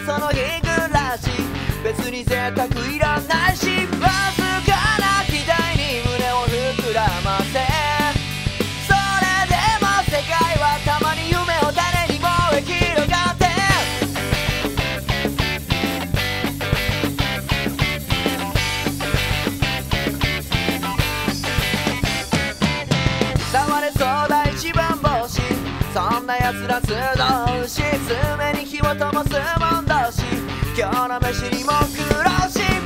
とその日暮らし別に贅沢いらないしわずかな期待に胸を膨らませ。それでも世界はたまに夢を種に燃え広がって。触れそうだ一番星そんな奴ら集うもんだし今日の飯にも苦労し